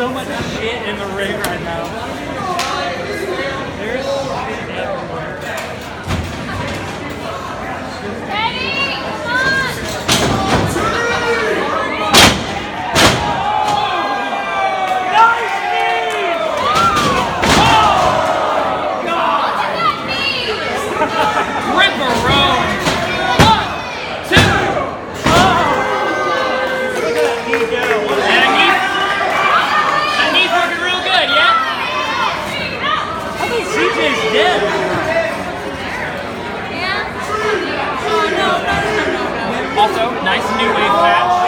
so much shit in the ring right now. There's shit everywhere. Ready? CJ's dead. Also, nice new wave patch.